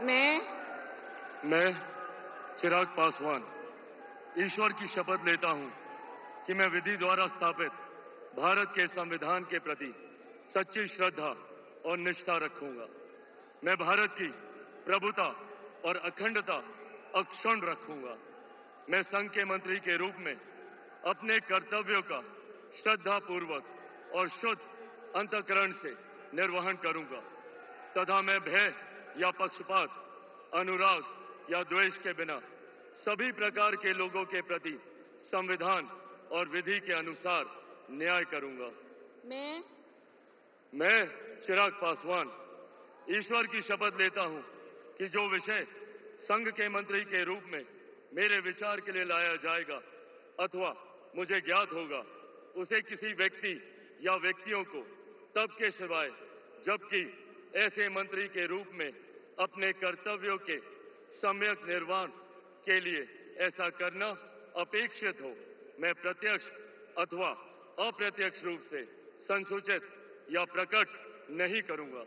मैं मैं चिराग पासवान, ईश्वर की शपथ लेता हूँ कि मैं विधि द्वारा स्थापित भारत के संविधान के प्रति सच्ची श्रद्धा और निष्ठा रखूँगा। मैं भारत की प्रभुता और अखंडता अक्षण रखूँगा। मैं संघ के मंत्री के रूप में अपने कर्तव्यों का श्रद्धा पूर्वक और शुद्ध अंतकरण से निर्वहन करूँगा, तथा मैं भय या पक्षपात अनुराग या द्वेष के बिना सभी प्रकार के लोगों के प्रति संविधान और विधि के अनुसार न्याय करूँगा। मैं? मैं चिराग पासवान ईश्वर की शपथ लेता हूँ कि जो विषय संघ के मंत्री के रूप में मेरे विचार के लिए लाया जाएगा अथवा मुझे ज्ञात होगा उसे किसी व्यक्ति या व्यक्तियों को तब के सिवाय जबकि ऐसे मंत्री के रूप में अपने कर्तव्यों के सम्यक निर्वाण के लिए ऐसा करना अपेक्षित हो। मैं प्रत्यक्ष अथवा अप्रत्यक्ष रूप से संसूचित या प्रकट नहीं करूँगा।